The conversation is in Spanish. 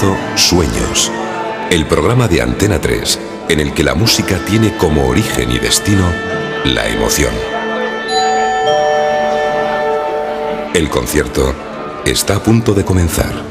comienzo Sueños, el programa de Antena 3 en el que la música tiene como origen y destino la emoción. El concierto está a punto de comenzar.